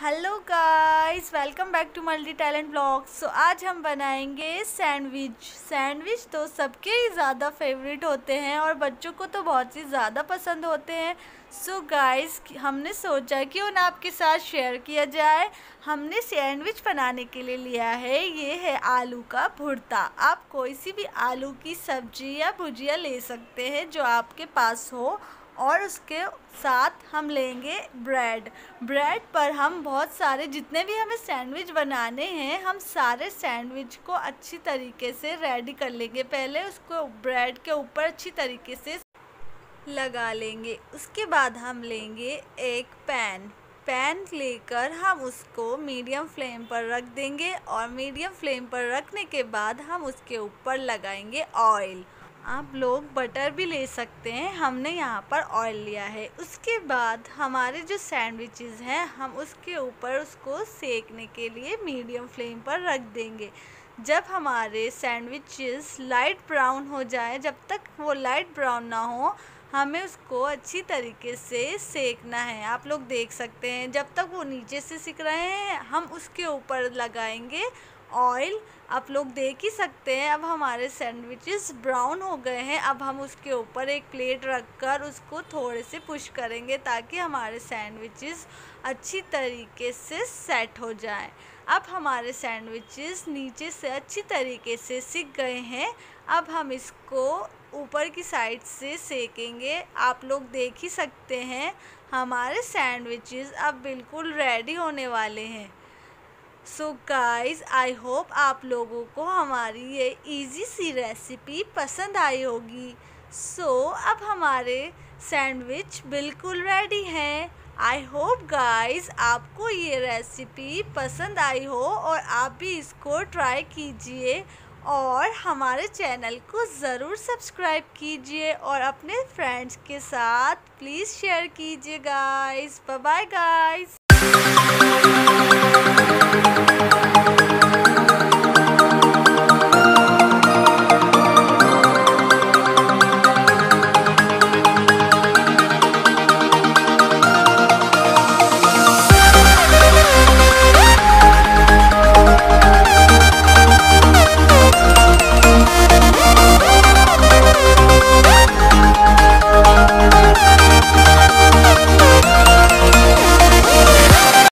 Hello guys welcome back to multi talent blog so आज हम बनाएँगे सैंडविच सैंडविच तो सबके ही ज़्यादा फेवरेट होते हैं और बच्चों को तो बहुत ही ज़्यादा पसंद होते हैं। सो so गाइस हमने सोचा कि उन्हें आपके साथ शेयर किया जाए। हमने सैंडविच बनाने के लिए लिया है। ये है आलू का भुर्ता। आप कोई सी भी आलू की सब्ज़ी या भुजिया ले सकते हैं जो आपके पास हो। और उसके साथ हम लेंगे ब्रेड। ब्रेड पर हम बहुत सारे, जितने भी हमें सैंडविच बनाने हैं, हम सारे सैंडविच को अच्छी तरीके से रेडी कर लेंगे। पहले उसको ब्रेड के ऊपर अच्छी तरीके से लगा लेंगे। उसके बाद हम लेंगे एक पैन। पैन लेकर हम उसको मीडियम फ्लेम पर रख देंगे और मीडियम फ्लेम पर रखने के बाद हम उसके ऊपर लगाएँगे ऑयल। आप लोग बटर भी ले सकते हैं। हमने यहाँ पर ऑयल लिया है। उसके बाद हमारे जो सैंडविचेस हैं, हम उसके ऊपर उसको सेकने के लिए मीडियम फ्लेम पर रख देंगे। जब हमारे सैंडविचेस लाइट ब्राउन हो जाए, जब तक वो लाइट ब्राउन ना हो, हमें उसको अच्छी तरीके से सेकना है। आप लोग देख सकते हैं, जब तक वो नीचे से सिक रहे हैं, हम उसके ऊपर लगाएँगे ऑयल आप लोग देख ही सकते हैं। अब हमारे सैंडविचेस ब्राउन हो गए हैं। अब हम उसके ऊपर एक प्लेट रख कर उसको थोड़े से पुश करेंगे ताकि हमारे सैंडविचेस अच्छी तरीके से सेट हो जाएँ। अब हमारे सैंडविचेस नीचे से अच्छी तरीके से सिक गए हैं। अब हम इसको ऊपर की साइड से सेकेंगे। आप लोग देख ही सकते हैं। हमारे सैंडविचेस अब बिल्कुल रेडी होने वाले हैं। सो गाइस आई होप आप लोगों को हमारी ये इजी सी रेसिपी पसंद आई होगी। सो so, अब हमारे सैंडविच बिल्कुल रेडी हैं। आई होप गाइस आपको ये रेसिपी पसंद आई हो और आप भी इसको ट्राई कीजिए और हमारे चैनल को ज़रूर सब्सक्राइब कीजिए और अपने फ्रेंड्स के साथ प्लीज़ शेयर कीजिए गाइस बाय बाय गाइस.